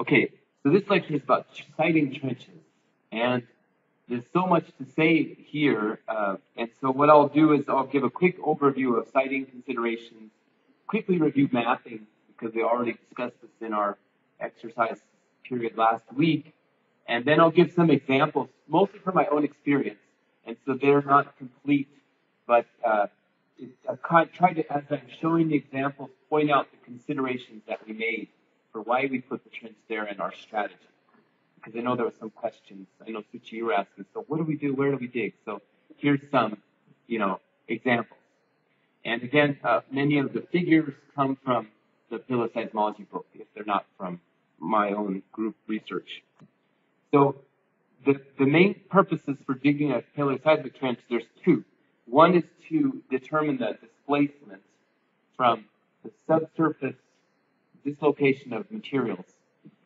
Okay, so this lecture is about siting trenches, and there's so much to say here, uh, and so what I'll do is I'll give a quick overview of siting considerations, quickly review mapping, because we already discussed this in our exercise period last week, and then I'll give some examples, mostly from my own experience, and so they're not complete, but uh, I've tried to, as I'm showing the examples, point out the considerations that we made for why we put the trench there in our strategy because I know there were some questions. I know Suchi, you were asking, so what do we do? Where do we dig? So here's some, you know, examples. And again, uh, many of the figures come from the paleoseismology book, if they're not from my own group research. So the, the main purposes for digging a paleoseismic trench, there's two. One is to determine the displacement from the subsurface dislocation of materials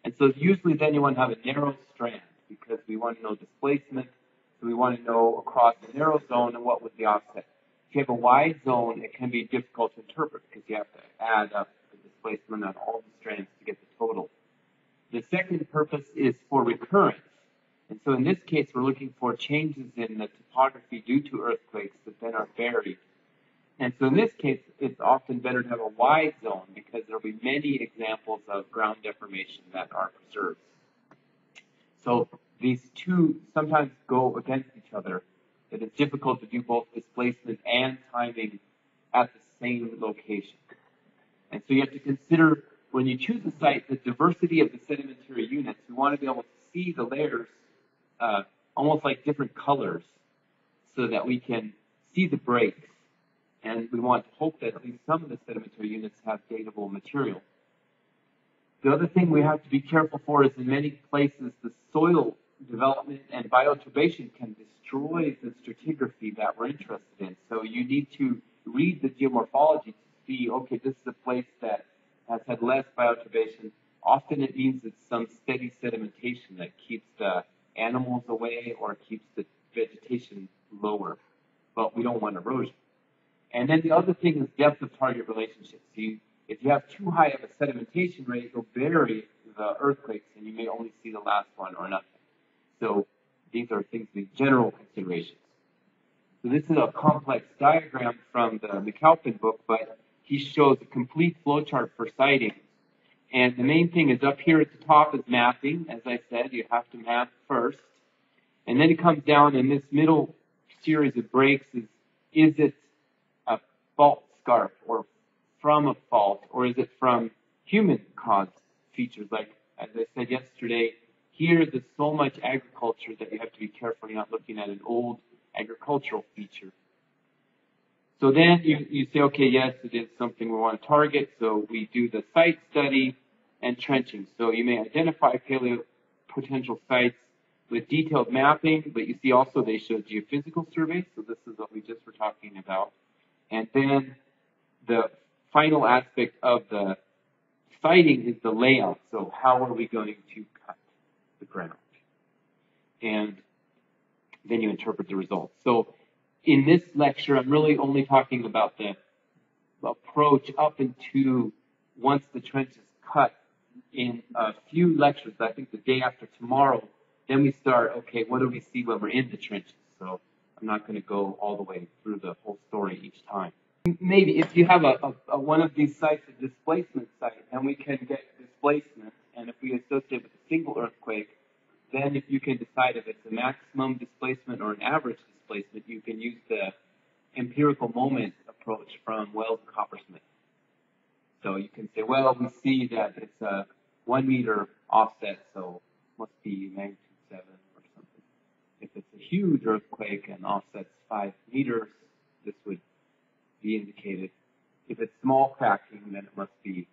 and so usually then you want to have a narrow strand because we want to know displacement. So we want to know across the narrow zone and what was the offset. If you have a wide zone, it can be difficult to interpret because you have to add up the displacement on all the strands to get the total. The second purpose is for recurrence. And so in this case, we're looking for changes in the topography due to earthquakes that then are buried and so in this case, it's often better to have a wide zone because there will be many examples of ground deformation that are preserved. So these two sometimes go against each other. It is difficult to do both displacement and timing at the same location. And so you have to consider when you choose a site the diversity of the sedimentary units. We want to be able to see the layers uh, almost like different colors so that we can see the breaks and we want to hope that at least some of the sedimentary units have datable material. The other thing we have to be careful for is in many places the soil development and bioturbation can destroy the stratigraphy that we're interested in. So you need to read the geomorphology to see, okay, this is a place that has had less bioturbation. Often it means it's some steady sedimentation that keeps the animals away or keeps the vegetation lower. But we don't want erosion. And then the other thing is depth of target relationships. If you have too high of a sedimentation rate, you'll bury the earthquakes and you may only see the last one or nothing. So these are things, the general considerations. So this is a complex diagram from the McCalpin book, but he shows a complete flowchart for siting. And the main thing is up here at the top is mapping. As I said, you have to map first. And then it comes down in this middle series of breaks is, is it fault scarp or from a fault, or is it from human caused features? Like, as I said yesterday, here there's so much agriculture that you have to be careful you're not looking at an old agricultural feature. So then you, you say, okay, yes, it is something we want to target. So we do the site study and trenching. So you may identify paleo potential sites with detailed mapping, but you see also they show geophysical surveys. So this is what we just were talking about. And then the final aspect of the siting is the layout. So how are we going to cut the ground? And then you interpret the results. So in this lecture, I'm really only talking about the approach up into once the trench is cut. In a few lectures, I think the day after tomorrow, then we start, okay, what do we see when we're in the trenches? So I'm not going to go all the way through the whole story each time. Maybe if you have a, a, a one of these sites, a displacement site, then we can get displacement. And if we associate with a single earthquake, then if you can decide if it's a maximum displacement or an average displacement, you can use the empirical moment approach from Wells and Coppersmith. So you can say, well, we see that it's a one meter offset, so must be magnitude seven if it's a huge earthquake and offsets five meters, this would be indicated. If it's small cracking, then it must be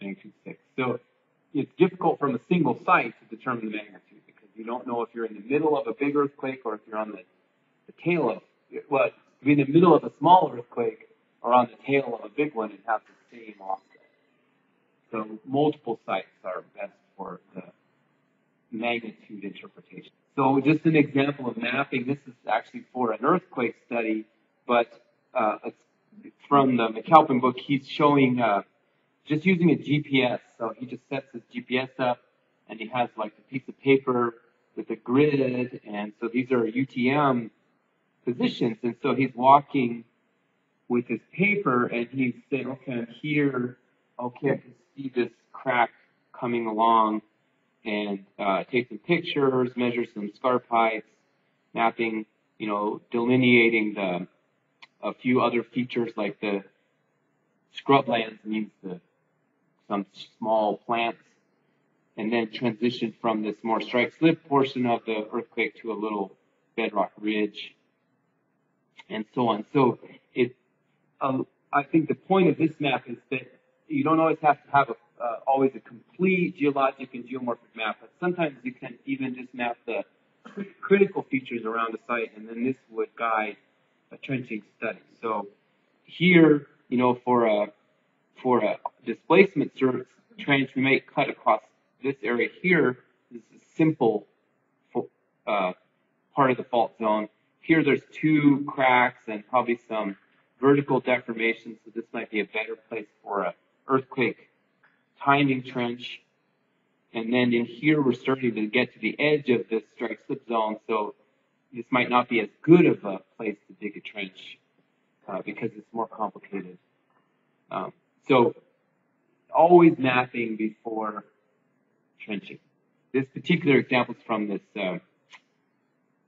magnitude six. So it's difficult from a single site to determine the magnitude because you don't know if you're in the middle of a big earthquake or if you're on the, the tail of, well, be in the middle of a small earthquake or on the tail of a big one and have the same offset. So multiple sites are best for the magnitude interpretation. So just an example of mapping. This is actually for an earthquake study, but uh, from the McCalpin book, he's showing uh, just using a GPS. So he just sets his GPS up and he has like a piece of paper with a grid, and so these are UTM positions, and so he's walking with his paper, and he's saying, okay, I'm here, okay, I can see this crack coming along, and uh, take some pictures, measure some scarp heights, mapping, you know, delineating the a few other features like the scrublands means the some small plants, and then transition from this more strike slip portion of the earthquake to a little bedrock ridge, and so on. So it, um, I think the point of this map is that you don't always have to have a, uh, always a complete geologic and geomorphic map, but sometimes you can even just map the critical features around a site, and then this would guide a trenching study. So here, you know, for a for a displacement trench, we may cut across this area here. This is a simple uh, part of the fault zone. Here, there's two cracks and probably some vertical deformation, so this might be a better place for a earthquake timing trench. And then in here, we're starting to get to the edge of this strike slip zone, so this might not be as good of a place to dig a trench uh, because it's more complicated. Um, so always mapping before trenching. This particular example is from this uh,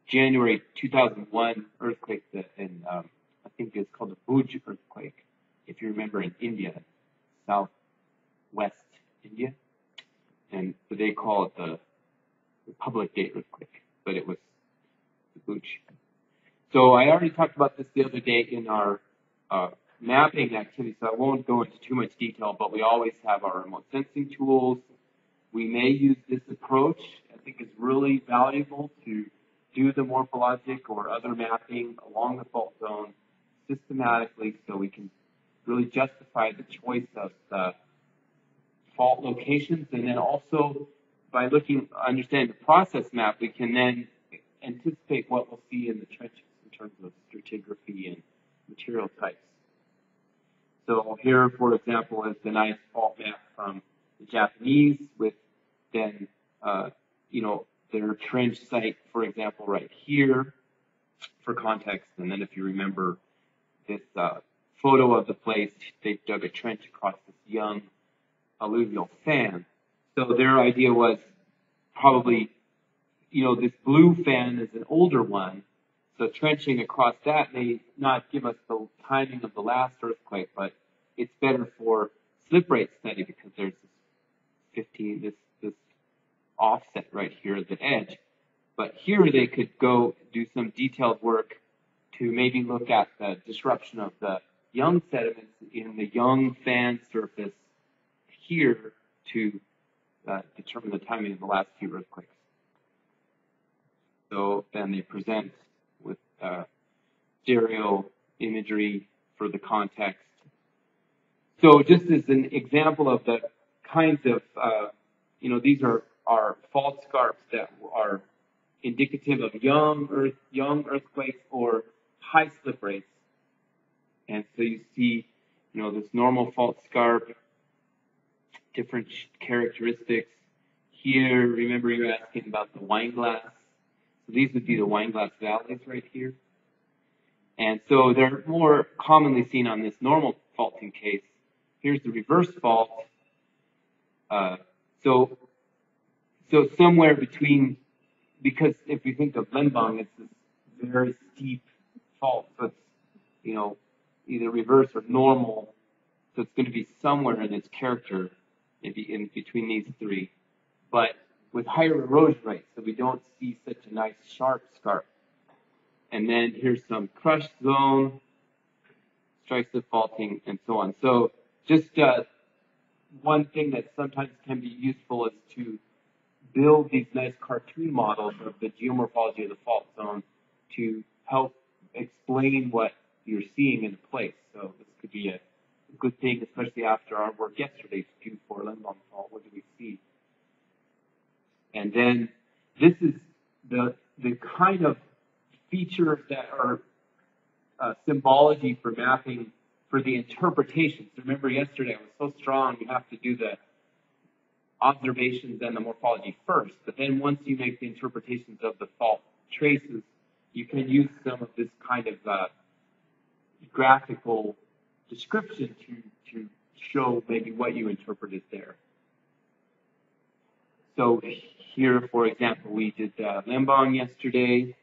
January 2001 earthquake in, um, I think it's called the Bhuj earthquake, if you remember in India, southwest India. And they call it the Republic Day earthquake, but it was the Bhuj. So I already talked about this the other day in our uh, mapping activity, so I won't go into too much detail, but we always have our remote sensing tools. We may use this approach. I think it's really valuable to do the morphologic or other mapping along the fault zone systematically so we can really justify the choice of the fault locations. And then also by looking, understanding the process map, we can then anticipate what we'll see in the trenches in terms of stratigraphy and material types. So here, for example, is the nice fault map from the Japanese with then, uh, you know, their trench site, for example, right here for context. And then if you remember this uh, photo of the place, they dug a trench across this young alluvial fan. So their idea was probably, you know, this blue fan is an older one, so trenching across that may not give us the timing of the last earthquake, but it's better for slip rate study because there's this 15, this, this offset right here at the edge. But here they could go do some detailed work to maybe look at the disruption of the young sediments in the young fan surface here to uh, determine the timing of the last few earthquakes. So then they present with uh, stereo imagery for the context. So just as an example of the kinds of, uh, you know, these are, are fault scarps that are indicative of young earth, young earthquakes or high slip rates. And so you see, you know, this normal fault scarp, different characteristics. Here, remember you were asking about the wine glass. So these would be the wine glass valleys right here. And so they're more commonly seen on this normal faulting case. Here's the reverse fault. Uh, so, so somewhere between, because if we think of Lembang, it's this very steep fault. So it's, you know, either reverse or normal. So it's going to be somewhere in its character, maybe in between these three. But with higher erosion rates, so we don't see such a nice sharp scarp. And then here's some crush zone, strikes of faulting, and so on. So just uh, one thing that sometimes can be useful is to build these nice cartoon models of the geomorphology of the fault zone to help explain what you're seeing in place. So this could be a good thing, especially after our work yesterday, Q4 Lembang fault. What do we see? And then this is the the kind of features that are uh, symbology for mapping for the interpretations. Remember yesterday I was so strong you have to do the observations and the morphology first, but then once you make the interpretations of the fault traces, you can use some of this kind of uh, graphical description to, to show maybe what you interpret interpreted there. So here, for example, we did uh, yesterday,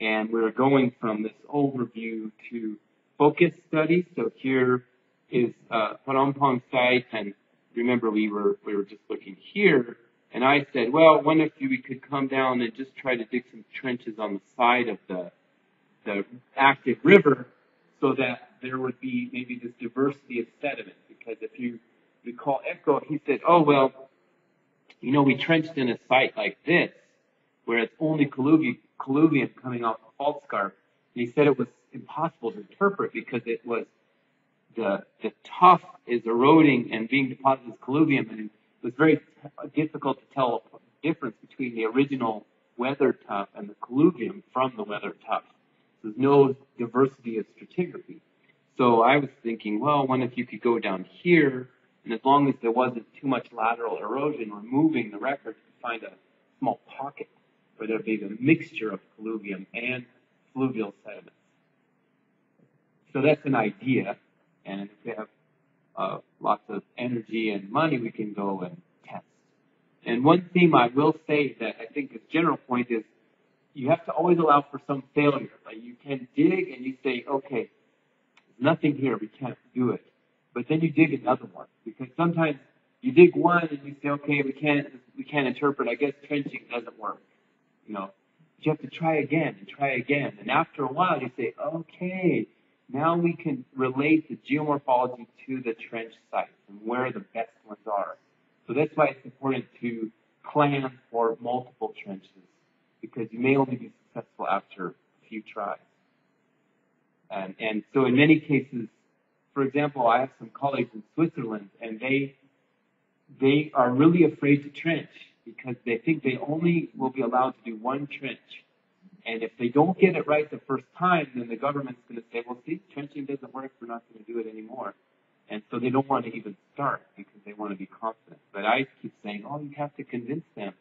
and we're going from this overview to focus study. So here is uh, site, and remember we were we were just looking here, and I said, well, what if we could come down and just try to dig some trenches on the side of the the active river, so that there would be maybe this diversity of sediment. Because if you recall Echo, he said, oh well, you know, we trenched in a site like this, where it's only colluvium, coming off a fault scarp, and he said it was impossible to interpret because it was the the tuff is eroding and being deposited as colluvium, and it was very difficult to tell the difference between the original weather tuff and the colluvium from the weather tuff. There's no diversity of stratigraphy. So I was thinking, well, what if you could go down here, and as long as there wasn't too much lateral erosion, removing the record to find a small pocket where there'd be a mixture of colluvium and fluvial sediments. So that's an idea. And if we have uh, lots of energy and money, we can go and test. And one theme I will say that I think is general point is you have to always allow for some failure. Like you can dig and you say, okay, nothing here, we can't do it. But then you dig another one because sometimes you dig one and you say, okay, we can't, we can't interpret. I guess trenching doesn't work. You know, you have to try again and try again. And after a while, you say, okay, now we can relate the geomorphology to the trench sites and where the best ones are. So that's why it's important to plan for multiple trenches because you may only be successful after a few tries. And, and so in many cases, for example, I have some colleagues in Switzerland and they, they are really afraid to trench because they think they only will be allowed to do one trench and if they don't get it right the first time, then the government's going to say, well, see, trenching doesn't work. We're not going to do it anymore. And so they don't want to even start because they want to be confident. But I keep saying, oh, you have to convince them.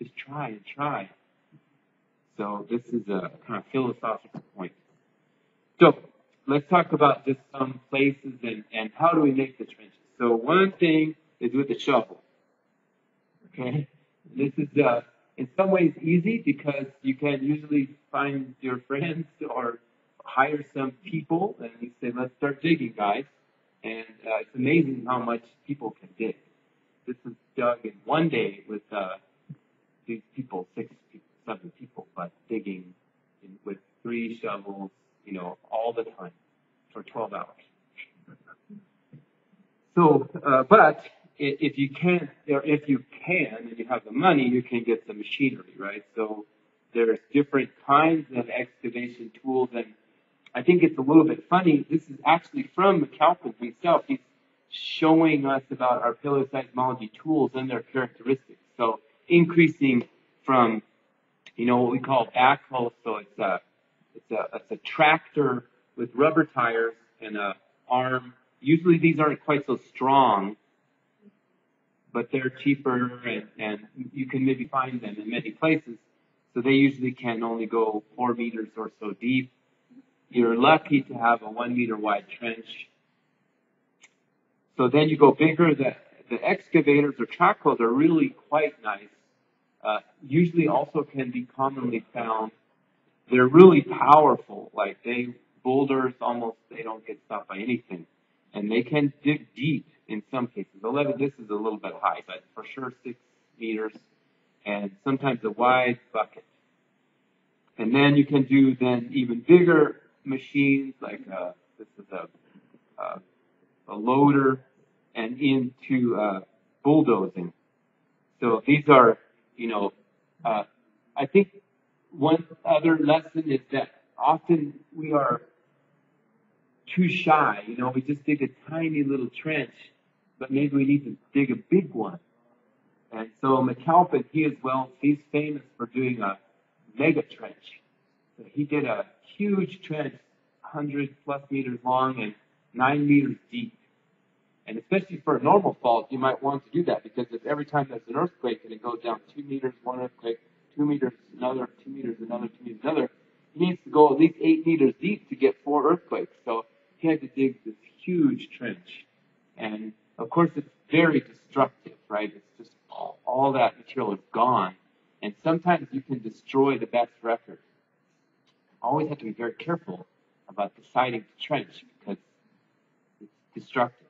Just try and try. So this is a kind of philosophical point. So let's talk about just some places and, and how do we make the trenches. So one thing is with the shovel. Okay? This is uh, in some ways easy because you can usually find your friends or hire some people and you say, let's start digging, guys. And uh, it's amazing how much people can dig. This was dug in one day with uh, these people, six people, seven people, but digging in, with three shovels, you know, all the time for 12 hours. So, uh, but if you can't, or if you can, and you have the money, you can get some machinery, right? So there's different kinds of excavation tools, and I think it's a little bit funny. This is actually from McCalpin himself. He's showing us about our paleoseismology tools and their characteristics. So increasing from, you know, what we call backhoe. So it's a, it's a, it's a tractor with rubber tires and a arm. Usually these aren't quite so strong but they're cheaper and, and you can maybe find them in many places. So they usually can only go four meters or so deep. You're lucky to have a one meter wide trench. So then you go bigger. The, the excavators or track hoes are really quite nice. Uh, usually also can be commonly found. They're really powerful. Like they boulders almost they don't get stopped by anything, and they can dig deep in some cases. 11, this is a little bit high, but for sure six meters and sometimes a wide bucket. And then you can do then even bigger machines like uh, this is a, uh, a loader and into uh, bulldozing. So these are, you know, uh, I think one other lesson is that often we are too shy. You know, we just dig a tiny little trench but maybe we need to dig a big one. And so McCalpin, he is well, he's famous for doing a mega trench. So he did a huge trench, 100 plus meters long and 9 meters deep. And especially for a normal fault, you might want to do that because if every time there's an earthquake and it goes down two meters, one earthquake, two meters, another, two meters, another, two meters, another, he needs to go at least eight meters deep to get four earthquakes. So he had to dig this huge trench. And of course, it's very destructive, right? It's just all, all that material is gone. And sometimes you can destroy the best record. Always have to be very careful about deciding to trench because it's destructive.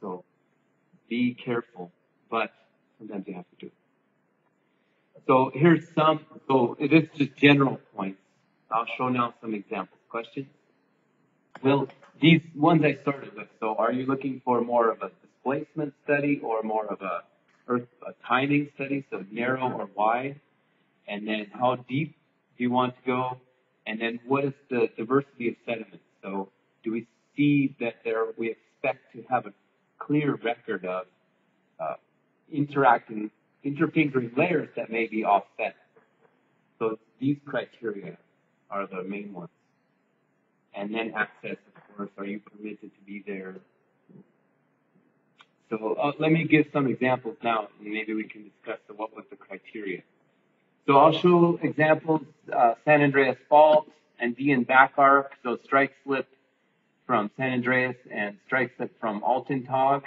So be careful, but sometimes you have to do it. So here's some, so it is just general points. I'll show now some examples. Questions? Well, these ones I started with. So are you looking for more of a displacement study or more of a earth a timing study, so narrow or wide? And then how deep do you want to go? And then what is the diversity of sediment? So do we see that there we expect to have a clear record of uh, interacting, interfingering layers that may be offset. So these criteria are the main ones. And then access, of course, are you permitted to be there? So uh, let me give some examples now, and maybe we can discuss the, what was the criteria. So I'll show examples, uh, San Andreas Fault, Andean back arc, so strike slip from San Andreas and strike slip from Altyn Tagh,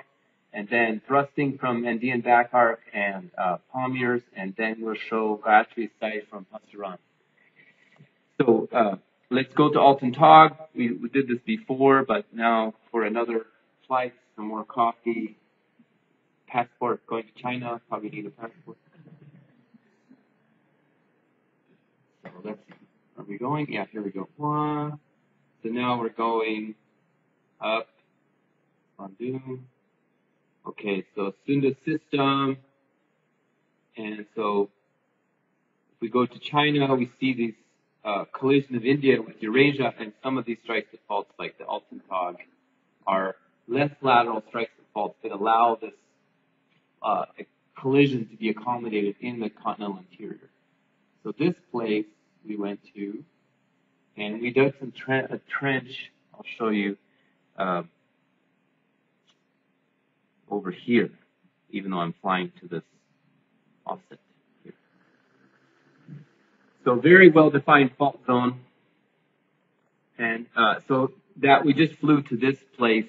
and then thrusting from Andean back arc and uh, Pamirs, and then we'll show Gayatri site from Pasuruan. So uh, let's go to Altyn Tagh. We, we did this before, but now for another flight, some more coffee, passport going to China, probably need a passport. So let's see. Are we going? Yeah, here we go. So now we're going up, undo. Okay, so Sunda system. And so if we go to China, we see these uh, collision of India with Eurasia, and some of these strikes strike faults, like the Altyn Tagh, are less lateral strikes strike faults that allow this uh, collision to be accommodated in the continental interior. So this place we went to, and we dug some tre- a trench. I'll show you uh, over here, even though I'm flying to this offset here. So very well defined fault zone. And uh, so that we just flew to this place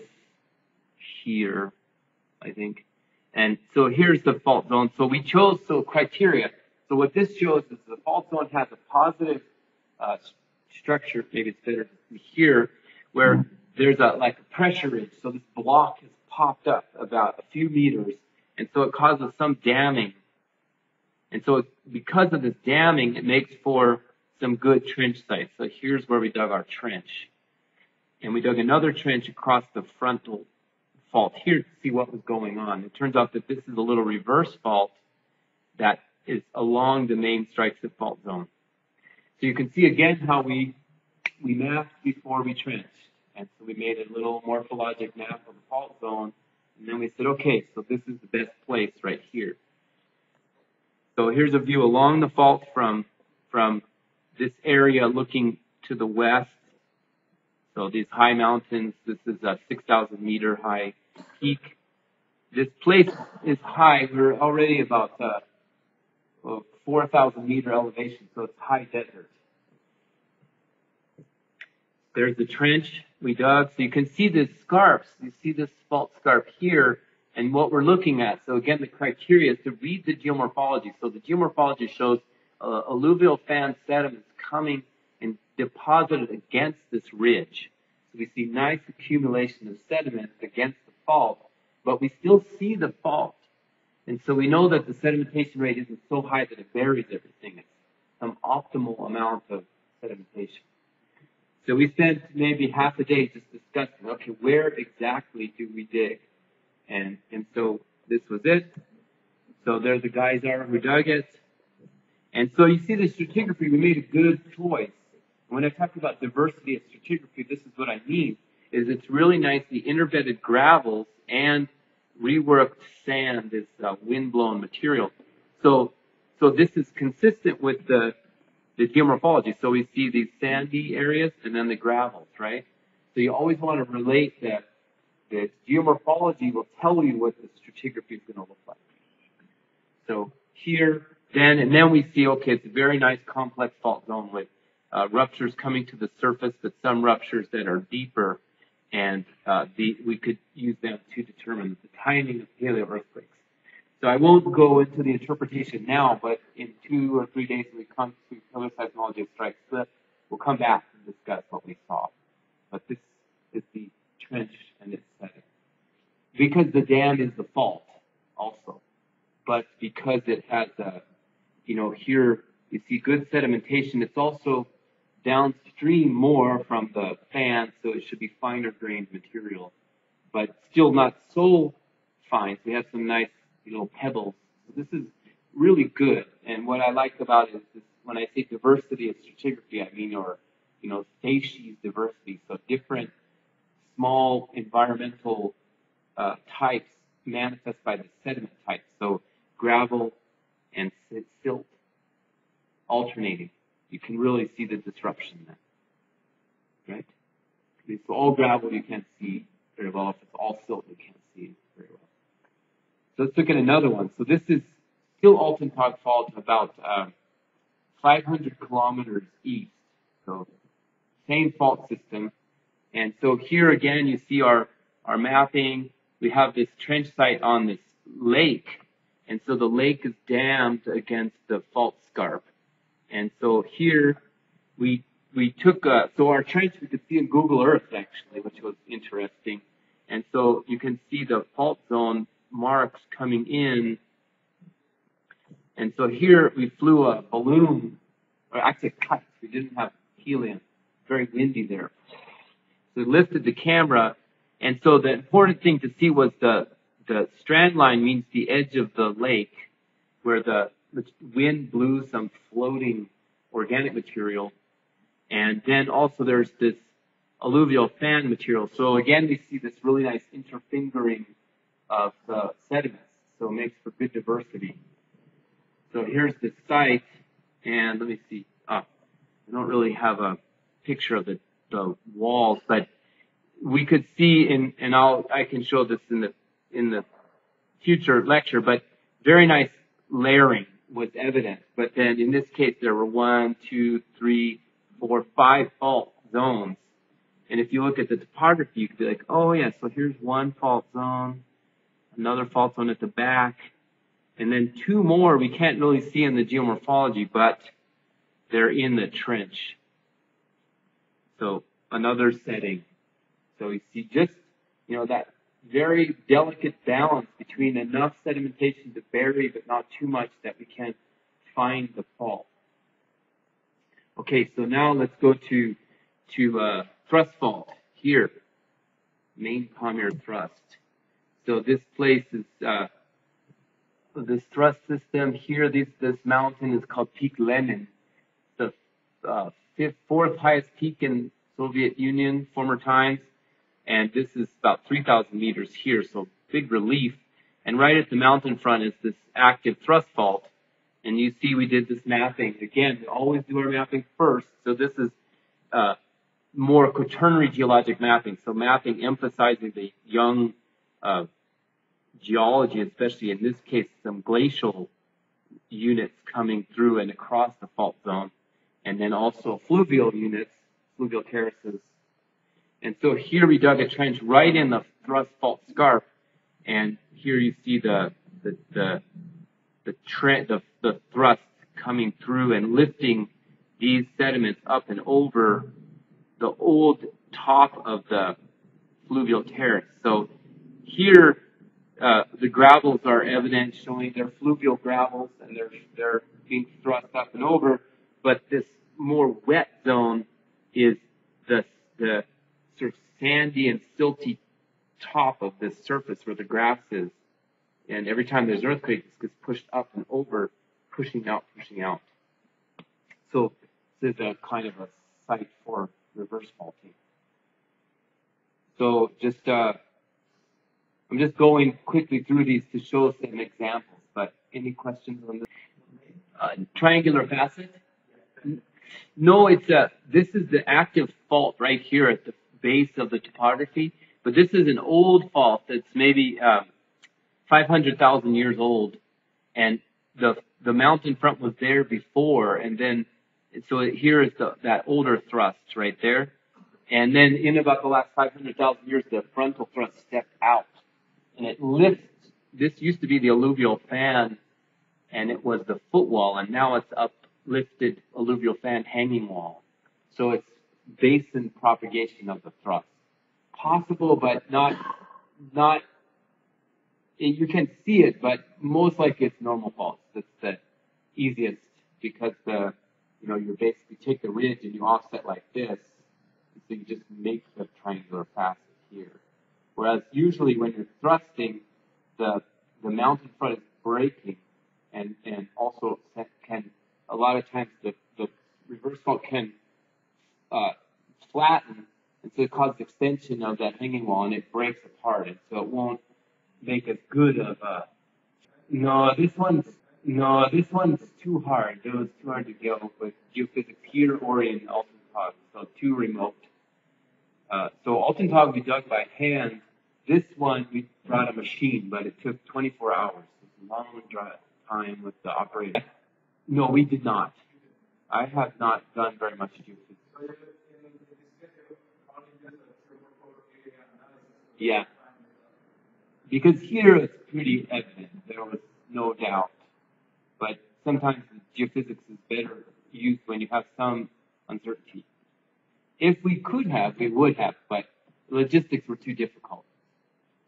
here, I think. And so here's the fault zone. So we chose so criteria. So what this shows is the fault zone has a positive uh, structure. Maybe it's better here, where there's a like a pressure ridge. So this block has popped up about a few meters, and so it causes some damming. And so because of this damming, it makes for some good trench sites. So here's where we dug our trench. And we dug another trench across the frontal fault here to see what was going on. It turns out that this is a little reverse fault that is along the main strike slip fault zone. So you can see again how we we mapped before we trenched. And so we made a little morphologic map of the fault zone. And then we said, okay, so this is the best place right here. So here's a view along the fault from, from this area looking to the west. So these high mountains, this is a 6,000 meter high peak. This place is high. We're already about uh, 4,000 meter elevation, so it's high desert. There's the trench we dug. So you can see the scarps. You see this fault scarp here and what we're looking at. So again, the criteria is to read the geomorphology. So the geomorphology shows uh, alluvial fan sediments coming and deposited against this ridge. So we see nice accumulation of sediment against the fault, but we still see the fault. And so we know that the sedimentation rate isn't so high that it buries everything. It's some optimal amount of sedimentation. So we spent maybe half a day just discussing, okay, where exactly do we dig? And, and so this was it. So there the guys are who dug it. And so you see the stratigraphy, we made a good choice. When I talk about diversity of stratigraphy, this is what I mean, is it's really nicely interbedded gravels and reworked sand, is uh, windblown material. So, so this is consistent with the the geomorphology. So we see these sandy areas and then the gravels, right? So you always want to relate that the geomorphology will tell you what the stratigraphy is going to look like. So here, then, and then we see, okay, it's a very nice complex fault zone with uh, ruptures coming to the surface, but some ruptures that are deeper, and uh, the, we could use them to determine the timing of paleo earthquakes. So I won't go into the interpretation now, but in two or three days when we come to strike slip, we'll come back and discuss what we saw. But this is the trench and its setting. Because the dam is the fault also, but because it has a, you know, here you see good sedimentation, it's also downstream more from the fan, so it should be finer grained material, but still not so fine. So we have some nice little pebbles. So this is really good. And what I like about it is when I say diversity of stratigraphy, I mean or you know species diversity. So different small environmental uh, types manifest by the sediment type. So gravel and silt alternating. You can really see the disruption then. Right? If it's all gravel, you can't see very well. If it's all silt, you can't see very well. So let's look at another one. So this is still Altyn Tagh Fault about um, 500 kilometers east. So same fault system. And so here again, you see our, our mapping. We have this trench site on this lake. And so the lake is dammed against the fault scarp. And so here we, we took, a, so our trench we could see in Google Earth actually, which was interesting. And so you can see the fault zone marks coming in. And so here we flew a balloon, or actually a kite. We didn't have helium. Very windy there. So we lifted the camera. And so the important thing to see was the, the strand line means the edge of the lake where the, wind blew some floating organic material. And then also there's this alluvial fan material. So again, we see this really nice interfingering of the sediments. So it makes for good diversity. So here's the site, and let me see. Ah, I don't really have a picture of the, the walls, but we could see in, and I'll, I can show this in the, in the future lecture, but very nice layering was evident. But then in this case, there were one, two, three, four, five fault zones. And if you look at the topography, you could be like, oh yeah, so here's one fault zone, another fault zone at the back, and then two more we can't really see in the geomorphology, but they're in the trench. So another setting. So you see just, you know, that very delicate balance between enough sedimentation to bury, but not too much that we can't find the fault. Okay, so now let's go to, to, uh, thrust fault here. Main Pamir thrust. So this place is, uh, this thrust system here, this, this mountain is called Peak Lenin, the uh, fifth, fourth highest peak in Soviet Union, former times. And this is about 3,000 meters here, so big relief. And right at the mountain front is this active thrust fault. And you see we did this mapping. Again, we always do our mapping first. So this is uh, more quaternary geologic mapping. So mapping emphasizing the young uh, geology, especially in this case, some glacial units coming through and across the fault zone, and then also fluvial units, fluvial terraces. And so here we dug a trench right in the thrust fault scarp, and here you see the the the the, tre- the, the thrust coming through and lifting these sediments up and over the old top of the fluvial terrace. So here, uh, the gravels are evident, showing they're fluvial gravels and they're they're being thrust up and over. But this more wet zone is the the sort of sandy and silty top of this surface where the grass is. And every time there's an earthquake, it gets pushed up and over, pushing out, pushing out. So this is a kind of a site for reverse faulting. So just uh, I'm just going quickly through these to show some examples, but any questions on this? Uh, triangular facet? No, it's a, this is the active fault right here at the base of the topography. But this is an old fault that's maybe um, 500,000 years old, and the the mountain front was there before, and then so here is the, that older thrust right there, and then in about the last 500,000 years, the frontal thrust stepped out, and it lifts. This used to be the alluvial fan, and it was the footwall, and now it's uplifted alluvial fan hanging wall. So it's basin propagation of the thrust. Possible, but not not you can see it, but most likely it's normal faults. That's the easiest because the, you know, you basically take the ridge and you offset like this, so you just make the triangular facet here. Whereas usually when you're thrusting, the the mountain front is breaking, and and also can a lot of times the the reverse fault can uh, flatten, and so it causes extension of that hanging wall, and it breaks apart, and so it won't make as good of a. No, this one's no, this one's too hard. It was too hard to go with geophysics here or in Altyn Tagh, so too remote. Uh, so Altyn Tagh we dug by hand. This one we brought a machine, but it took 24 hours. It was a long drive time with the operator. No, we did not. I have not done very much geophysics. Yeah. Because here it's pretty evident. There was no doubt. But sometimes geophysics is better used when you have some uncertainty. If we could have, we would have, but logistics were too difficult.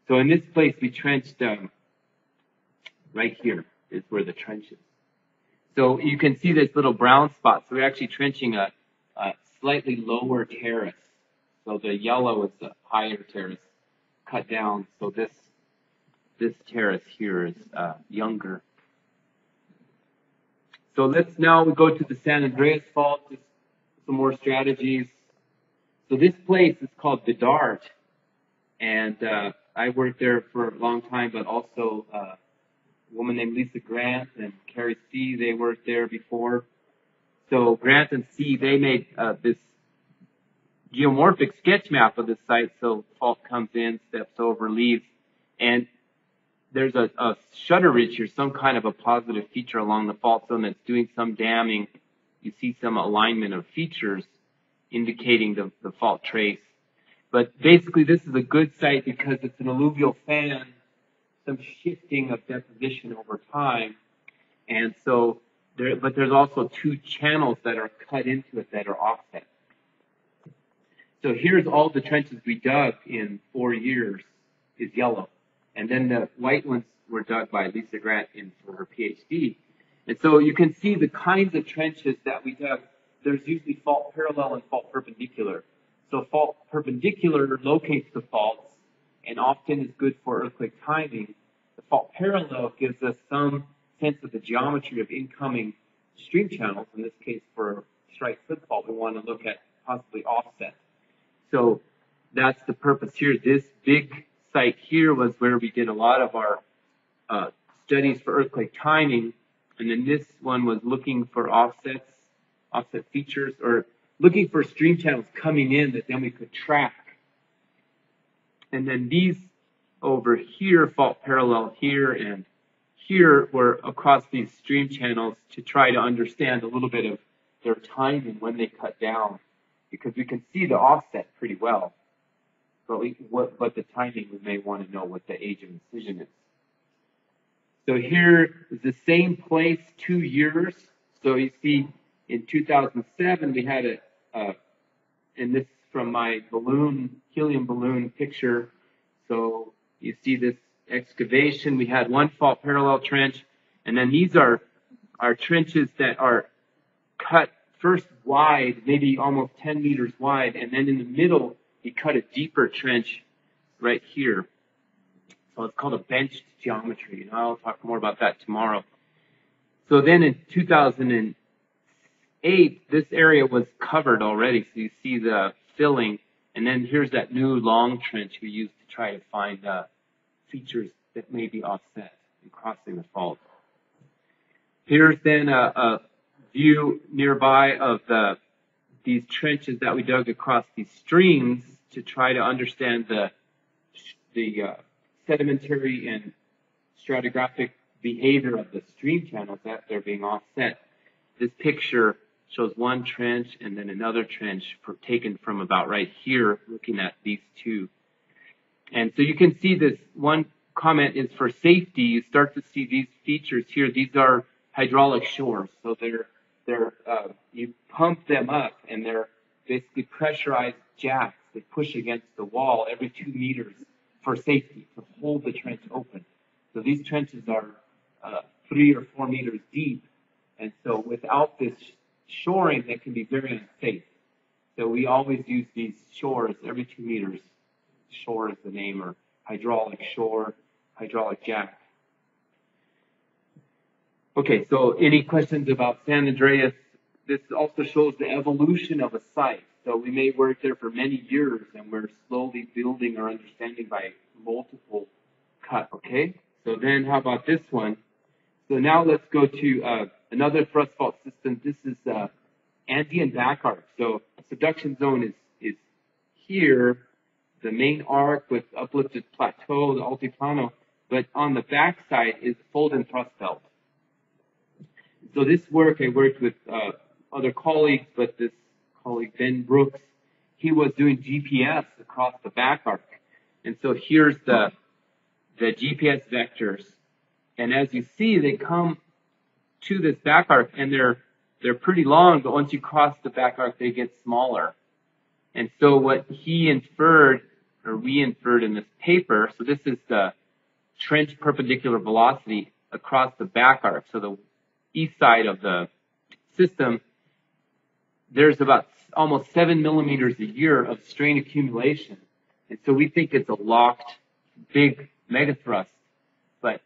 So in this place, we trenched um, right here is where the trench is. So you can see this little brown spot. So we're actually trenching a, a slightly lower terrace. So the yellow is the higher terrace cut down. So this this terrace here is uh, younger. So let's now we go to the San Andreas Fault, just some more strategies. So this place is called Bidart, and uh, I worked there for a long time, but also uh, a woman named Lisa Grant and Kerry Sieh. They worked there before. So Grant and Sieh. They made uh, this geomorphic sketch map of the site. So fault comes in, steps over, leaves, and there's a, a shutter ridge here, some kind of a positive feature along the fault zone that's doing some damming. You see some alignment of features indicating the, the fault trace. But basically this is a good site because it's an alluvial fan, some shifting of deposition over time. And so there, but there's also two channels that are cut into it that are offset. So here's all the trenches we dug in four years is yellow. And then the white ones were dug by Lisa Grant in for her PhD. And so you can see the kinds of trenches that we dug. There's usually fault parallel and fault perpendicular. So fault perpendicular locates the faults and often is good for earthquake timing. The fault parallel gives us some sense of the geometry of incoming stream channels. In this case, for strike slip fault, we want to look at possibly offset. So that's the purpose here. This big site here was where we did a lot of our uh, studies for earthquake timing, and then this one was looking for offsets, offset features, or looking for stream channels coming in that then we could track. And then these over here, fault parallel here and here were across these stream channels to try to understand a little bit of their timing when they cut down, because we can see the offset pretty well but we, what, but the timing, we may want to know what the age of incision is. So here is the same place, two years. So you see, in 2007, we had a, uh, and this is from my balloon, helium balloon picture. So you see this excavation. We had one fault parallel trench, and then these are, are trenches that are cut first wide, maybe almost 10 meters wide, and then in the middle, we cut a deeper trench right here. So it's called a benched geometry. And I'll talk more about that tomorrow. So then in 2008, this area was covered already. So you see the filling. And then here's that new long trench we used to try to find uh, features that may be offset in crossing the fault. Here's then a, a view nearby of the these trenches that we dug across these streams to try to understand the the uh, sedimentary and stratigraphic behavior of the stream channels that they're being offset. This picture shows one trench and then another trench taken from about right here, looking at these two. And so you can see this one comment is for safety. You start to see these features here. These are hydraulic shores. So they're, they're, uh, you pump them up and they're basically pressurized jacks that push against the wall every two meters for safety to hold the trench open. So these trenches are uh, three or four meters deep, and so without this shoring, that can be very unsafe. So we always use these shores every two meters. Shore is the name, or hydraulic shore, hydraulic jack. Okay, so any questions about San Andreas? This also shows the evolution of a site. So we may work there for many years and we're slowly building our understanding by multiple cut, okay? So then how about this one? So now let's go to uh, another thrust fault system. This is uh, Andean back arc. So subduction zone is, is here, the main arc with uplifted plateau, the altiplano, but on the back side is fold and thrust belt. So this work I worked with uh, other colleagues, but this colleague Ben Brooks, he was doing GPS across the back arc. And so here's the the GPS vectors. And as you see, they come to this back arc and they're, they're pretty long, but once you cross the back arc, they get smaller. And so what he inferred, or we inferred in this paper, so this is the trench perpendicular velocity across the back arc. So the east side of the system, there's about almost seven millimeters a year of strain accumulation. And so we think it's a locked big megathrust, but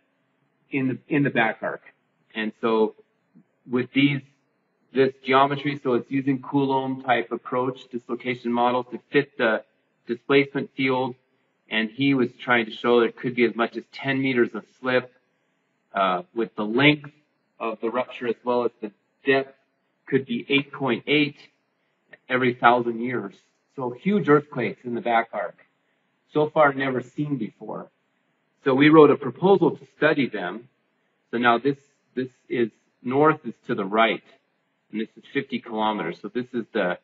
in the in the back arc. And so with these this geometry, so it's using Coulomb type approach dislocation models to fit the displacement field. And he was trying to show that it could be as much as 10 meters of slip uh, with the length of the rupture as well as the depth could be 8.8 every thousand years. So huge earthquakes in the back arc. So far never seen before. So we wrote a proposal to study them. So now this, this is north is to the right, and this is 50 kilometers. So this is the,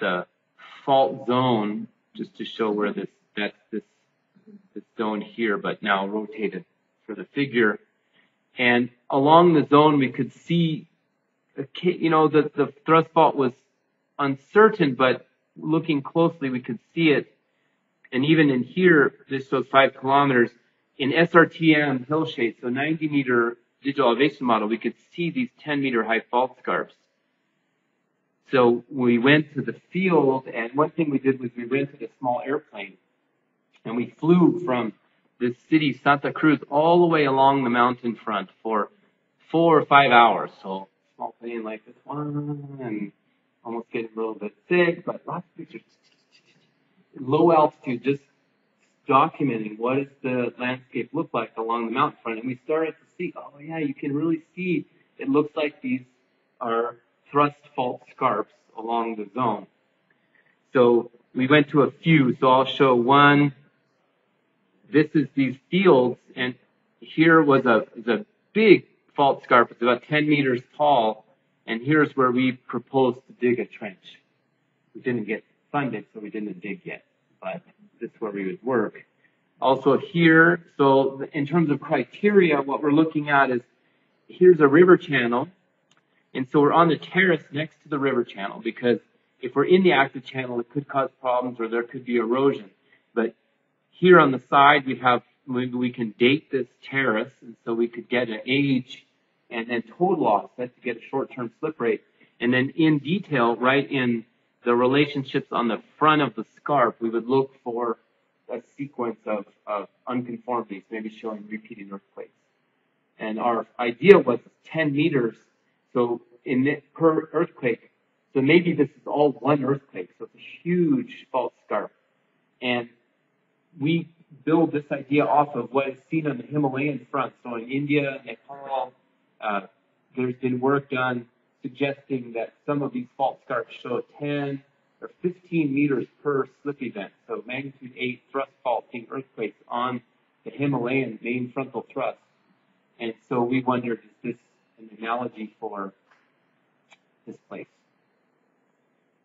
the fault zone, just to show where this, that's this, this zone here, but now rotated for the figure. And along the zone, we could see, you know, the, the thrust fault was uncertain, but looking closely, we could see it. And even in here, this shows five kilometers in SRTM hillshade, so 90 meter digital elevation model, we could see these 10 meter high fault scarps. So we went to the field, and one thing we did was we rented a small airplane, and we flew from this city, Santa Cruz, all the way along the mountain front for four or five hours. So small plane like this one, and almost getting a little bit sick, but lots of pictures. Low altitude, just documenting what does the landscape look like along the mountain front. And we started to see, oh yeah, you can really see it looks like these are thrust fault scarps along the zone. So we went to a few. So I'll show one. This is these fields, and here was a, was a big fault scarp. It's about 10 meters tall, and here's where we proposed to dig a trench. We didn't get funded, so we didn't dig yet, but this is where we would work. Also here, so in terms of criteria, what we're looking at is here's a river channel. And so we're on the terrace next to the river channel because if we're in the active channel, it could cause problems or there could be erosion. But here on the side, we have, maybe we can date this terrace and so we could get an age and then total offset to get a short-term slip rate. And then in detail, right in the relationships on the front of the scarp, we would look for a sequence of, of unconformities, maybe showing repeating earthquakes. And our idea was 10 meters, so in it, per earthquake, so maybe this is all one earthquake, so it's a huge fault scarp. And we build this idea off of what is seen on the Himalayan front. So in India, Nepal, uh, there's been work done suggesting that some of these fault scarps show 10 or 15 meters per slip event. So magnitude 8 thrust faulting earthquakes on the Himalayan main frontal thrust. And so we wondered, is this an analogy for this place?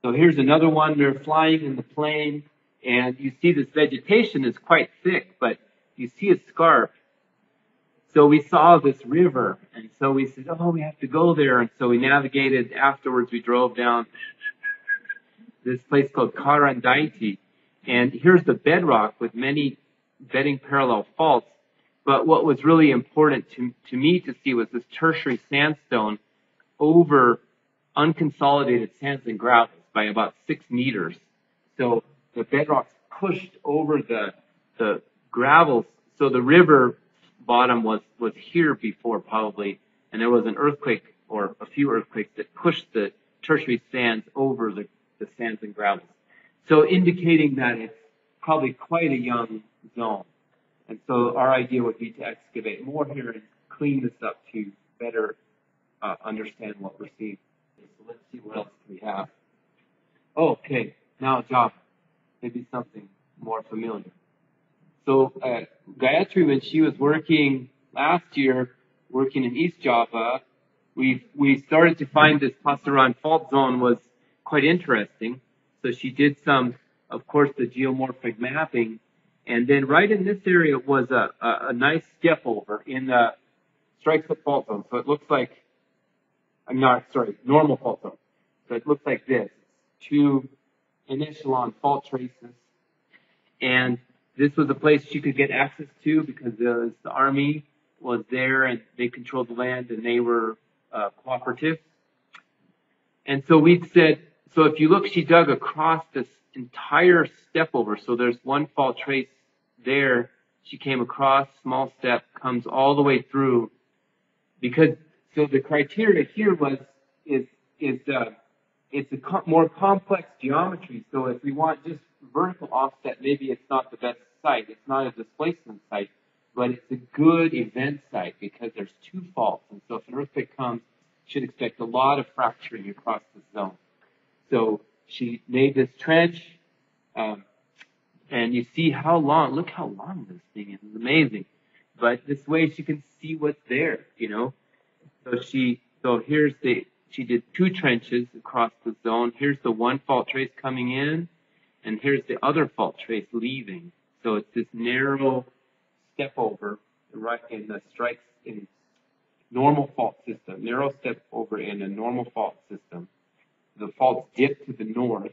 So here's another one. They're flying in the plane, and you see this vegetation is quite thick, but you see a scarp. So we saw this river, and so we said, oh, we have to go there. And so we navigated. Afterwards, we drove down this place called Karandaiti. And here's the bedrock with many bedding parallel faults. But what was really important to, to me to see was this tertiary sandstone over unconsolidated sands and gravels by about six meters. So the bedrock's pushed over the, the gravels. So the river bottom was, was here before probably, and there was an earthquake or a few earthquakes that pushed the tertiary sands over the, the sands and gravels. So indicating that it's probably quite a young zone. And so our idea would be to excavate more here and clean this up to better uh, understand what we're seeing. So let's see what else we have. Okay, now Java. Maybe something more familiar. So uh, Gayatri, when she was working last year, working in East Java, we we started to find this Pasuruan fault zone was quite interesting. So she did some, of course, the geomorphic mapping, and then right in this area was a, a, a nice step over in the strike slip fault zone. So it looks like, I'm not sorry, normal fault zone. So it looks like this two initial on fault traces. And this was a place she could get access to because the, army was there and they controlled the land and they were uh, cooperative. And so we said, so if you look, she dug across this entire step over. So there's one fault trace there. She came across, small step, comes all the way through. Because, so the criteria here was, is, is, uh, it's a co- more complex geometry. So if we want just vertical offset, maybe it's not the best site. It's not a displacement site, but it's a good event site because there's two faults. And so if an earthquake comes, you should expect a lot of fracturing across the zone. So she made this trench, um, and you see how long, look how long this thing is. It's amazing. But this way she can see what's there, you know. So she, so here's the, she did two trenches across the zone. Here's the one fault trace coming in, and here's the other fault trace leaving. So it's this narrow step over right in the strikes in normal fault system, narrow step over in a normal fault system. The faults dip to the north.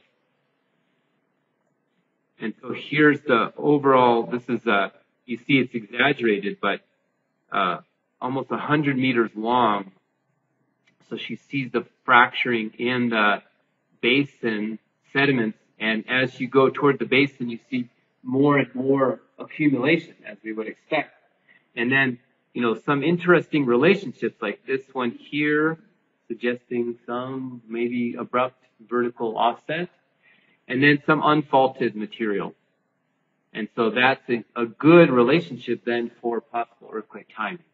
And so here's the overall, this is a, you see it's exaggerated, but uh, almost 100 meters long so she sees the fracturing in the basin sediments. And as you go toward the basin, you see more and more accumulation as we would expect. And then, you know, some interesting relationships like this one here, suggesting some maybe abrupt vertical offset, and then some unfaulted material. And so that's a, a good relationship then for possible earthquake timing.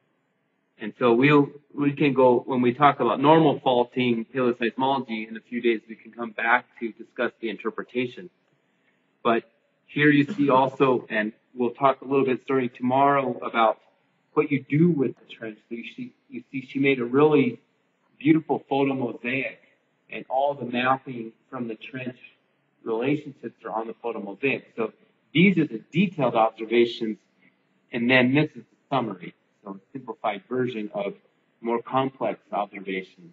And so we'll, we can go, when we talk about normal faulting paleoseismology in a few days, we can come back to discuss the interpretation. But here you see also, and we'll talk a little bit starting tomorrow about what you do with the trench. So you see, you see she made a really beautiful photo mosaic and all the mapping from the trench relationships are on the photo mosaic. So these are the detailed observations and then this is the summary so simplified version of more complex observations.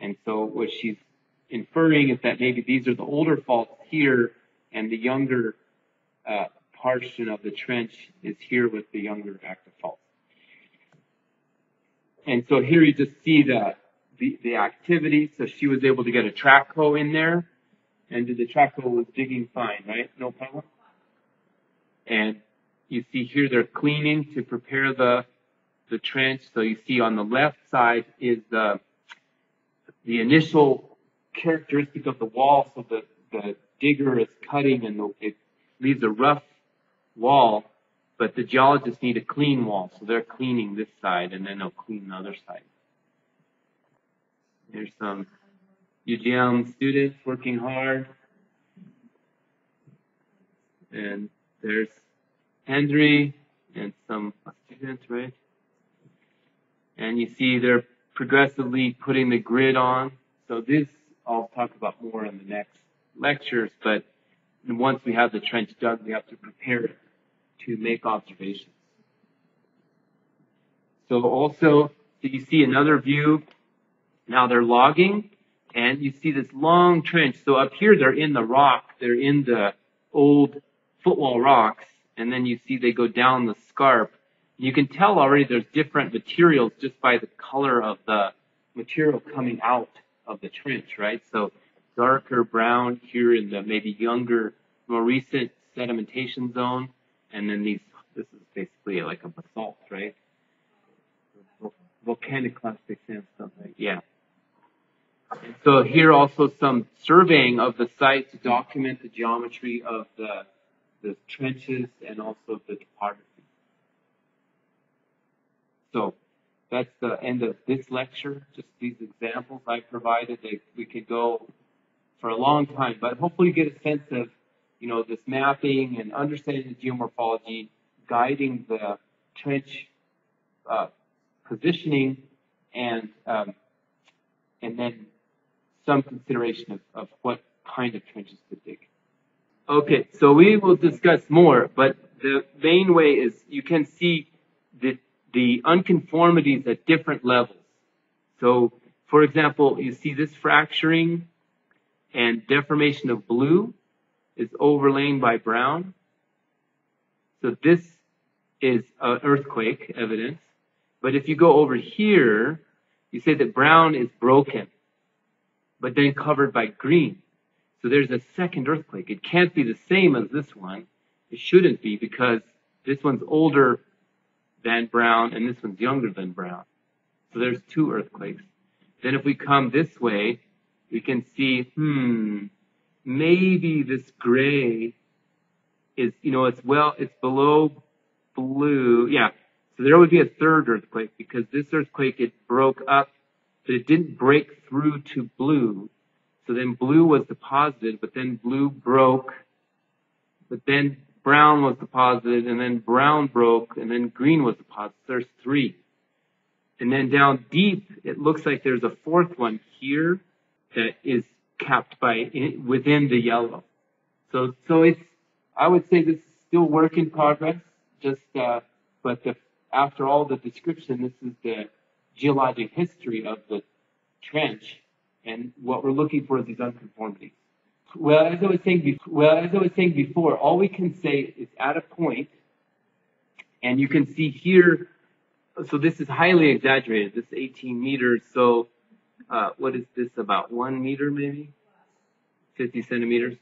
And so what she's inferring is that maybe these are the older faults here and the younger uh, portion of the trench is here with the younger active faults. And so here you just see the, the, the activity. So she was able to get a track hoe in there and the track hoe was digging fine, right? No problem. And you see here they're cleaning to prepare the, the trench. So you see on the left side is the, the initial characteristic of the wall. So the, the digger is cutting and the, it leaves a rough wall, but the geologists need a clean wall. So they're cleaning this side and then they'll clean the other side. There's some, UGM students working hard. And there's Henry and some students, right? And you see they're progressively putting the grid on. So this I'll talk about more in the next lectures, but once we have the trench dug, we have to prepare it to make observations. So also, so you see another view. Now they're logging and you see this long trench. So up here they're in the rock. They're in the old footwall rocks. And then you see they go down the scarp. You can tell already there's different materials just by the color of the material coming out of the trench, right? So darker brown here in the maybe younger, more recent sedimentation zone. And then these, this is basically like a basalt, right? Volcanic clastic sandstone, right? Yeah. And so here also some surveying of the site to document the geometry of the, the trenches and also the topography. So that's the end of this lecture. Just these examples I provided. They, we could go for a long time, but hopefully you get a sense of, you know, this mapping and understanding the geomorphology, guiding the trench uh, positioning, and um, and then some consideration of, of what kind of trenches to dig. Okay, so we will discuss more, but the main way is you can see the the unconformities at different levels. So, for example, you see this fracturing and deformation of blue is overlain by brown. So this is an earthquake evidence. But if you go over here, you say that brown is broken, but then covered by green. So there's a second earthquake. It can't be the same as this one. It shouldn't be because this one's older than brown and this one's younger than brown. So there's two earthquakes. Then if we come this way, we can see, hmm, maybe this gray is, you know, it's well, it's below blue. Yeah. So there would be a third earthquake because this earthquake, it broke up, but it didn't break through to blue. So then blue was deposited, but then blue broke, but then brown was deposited, and then brown broke, and then green was deposited. There's three. And then down deep, it looks like there's a fourth one here that is capped by within the yellow. So, so it's, I would say this is still work in progress, just, uh, but the, after all the description, this is the geologic history of the trench, and what we're looking for is these unconformities. Well, as I was saying before, well, as I was saying before, all we can say is at a point, and you can see here, so this is highly exaggerated, this 18 meters, so uh, what is this about? One meter maybe? 50 centimeters?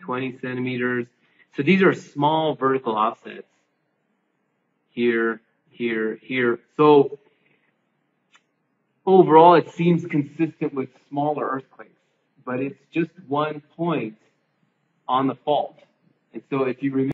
20 centimeters. So these are small vertical offsets. Here, here, here. So overall it seems consistent with smaller earthquakes, but it's just one point on the fault. And so if you remember